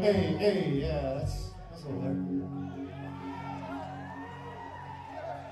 Hey, hey, yeah,